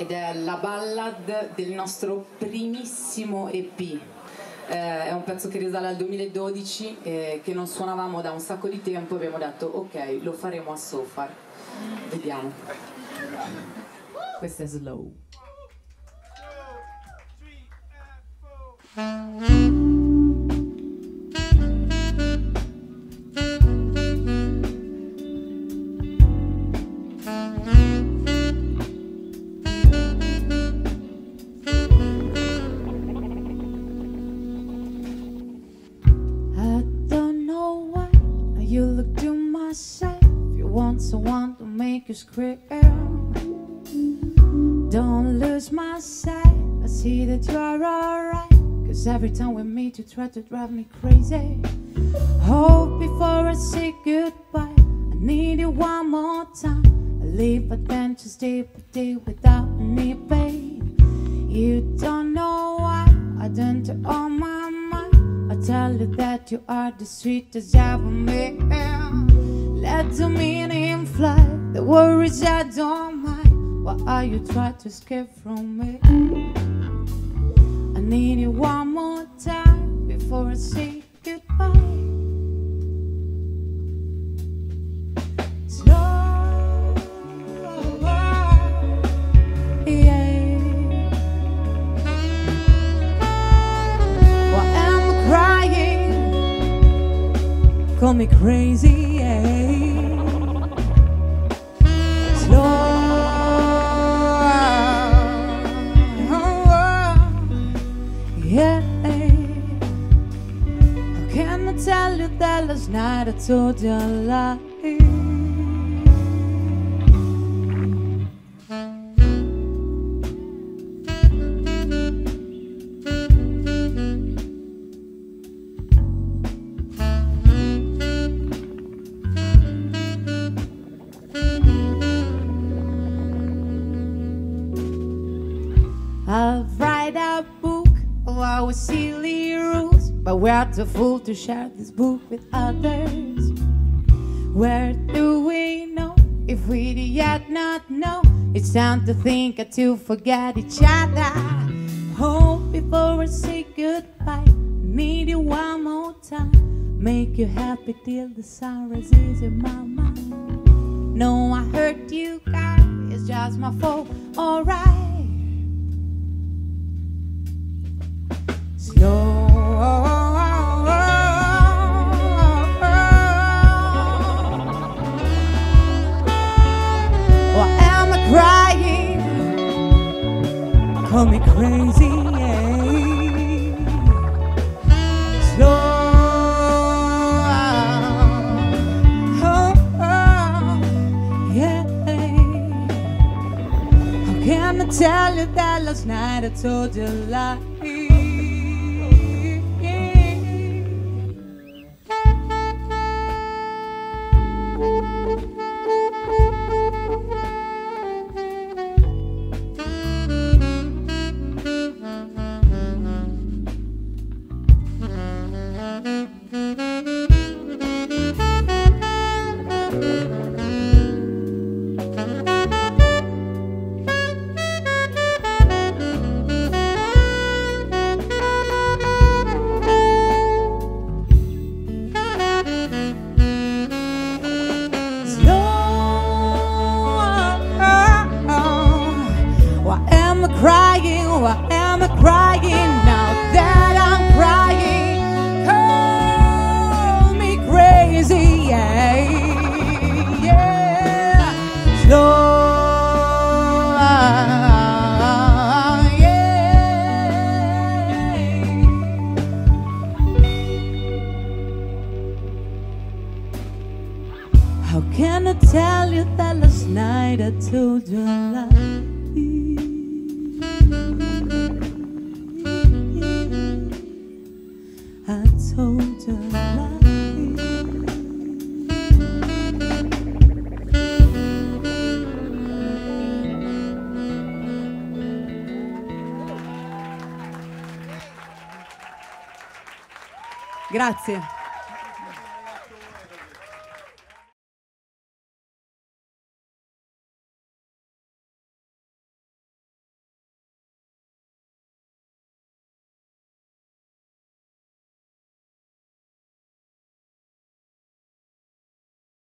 ed è la ballad del nostro primissimo EP. Eh, è un pezzo che risale al 2012 eh, che non suonavamo da un sacco di tempo e abbiamo detto ok, lo faremo a Sofar. Vediamo. Questo è slow. You look to myself. You want someone to make you scream. Don't lose my sight. I see that you're alright. Cause every time we meet, you try to drive me crazy. Hope before I say goodbye. I need you one more time. I live adventures day by day without any pain. You don't know why I don't do on my tell you that you are the sweetest ever made. Let the meaning fly, the worries I don't mind. Why are you trying to escape from me? Call me crazy, yeah. Slow, yeah. I tell you that last night I told you a lie? I'll write a book of our silly rules, but we're too full to share this book with others. Where do we know if we yet not know? It's time to think or to forget each other. Hope before I say goodbye. Need you one more time. Make you happy till the sun rises in my mind. No, I hurt you, guys. It's just my fault. Alright. Crazy. Slow. Oh, oh, yeah. How can I tell you that last night I told you a crying? Why am I crying now that I'm crying? Call me crazy, yeah, yeah. Slow, yeah. How can I tell you that last night I told you a Grazie.